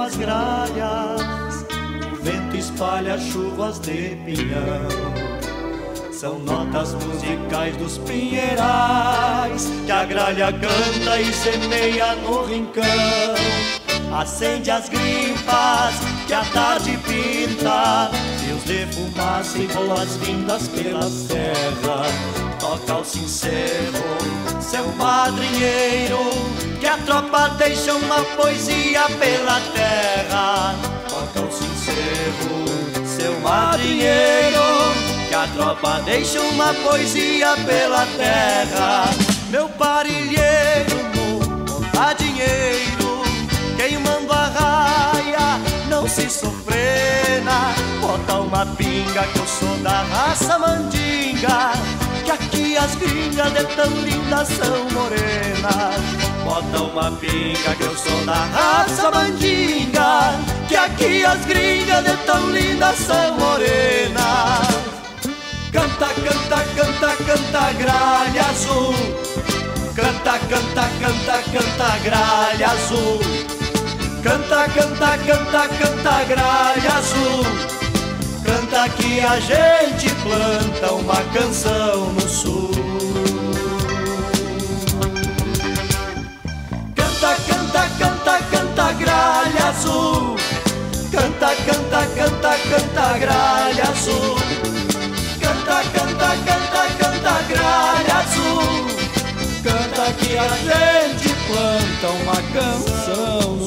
as gralhas, o vento espalha chuvas de pinhão. São notas musicais dos pinheirais que a gralha canta e semeia no rincão. Acende as grimpas que a tarde pinta, fios de fumaça e boas-vindas pela serra. Toca o sincero, seu a tropa deixa uma poesia pela terra. Toca o sincero, seu madrinheiro que a tropa deixa uma poesia pela terra. Meu parilheiro dinheiro, queimando a raia, não se sofrena. Bota uma pinga que eu sou da raça mandinga, que as gringas de tão lindas são morenas. Bota uma pinga que eu sou da raça mandinga, que aqui as gringas de tão lindas são morenas. Canta, canta, canta, canta, gralha azul. Canta, canta, canta, canta, gralha azul. Canta, canta, canta, canta, gralha azul. Que a gente planta uma canção no sul. Canta, canta, canta, canta, gralha azul. Canta, canta, canta, canta, gralha azul canta, canta, canta, canta, gralha azul. Canta que a gente planta uma canção no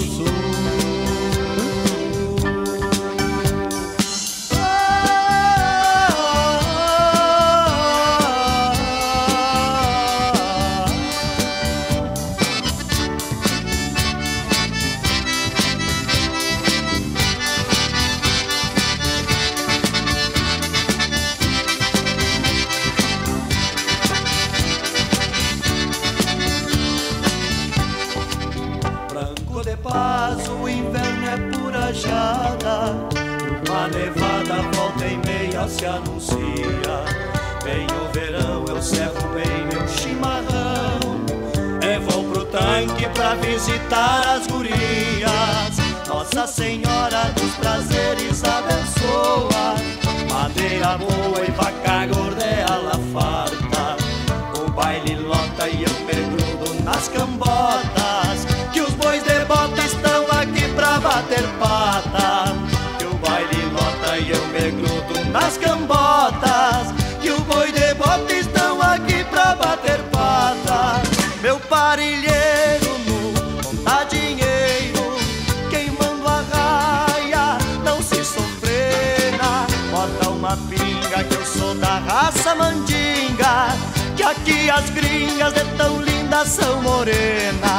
sul. se anuncia. Vem o verão, eu cerro bem meu chimarrão. É vou pro tanque pra visitar as gurias. Nossa Senhora dos Prazeres abençoa. Madeira boa pata. Que o baile lota e eu mergulho nas cambotas Que o boi de bota estão aqui pra bater pata Meu parilheiro no contar dinheiro Queimando a raia, não se sofrena Bota uma pinga que eu sou da raça mandinga Que aqui as gringas de tão lindas são morenas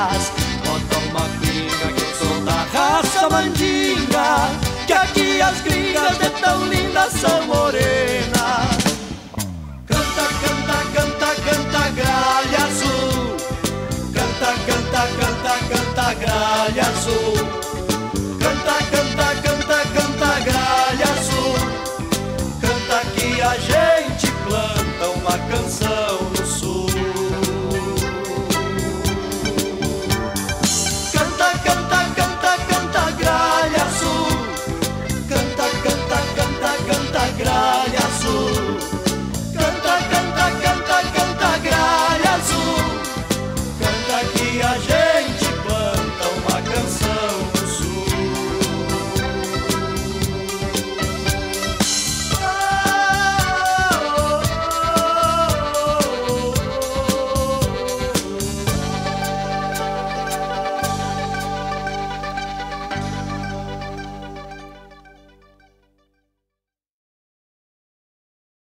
palhaço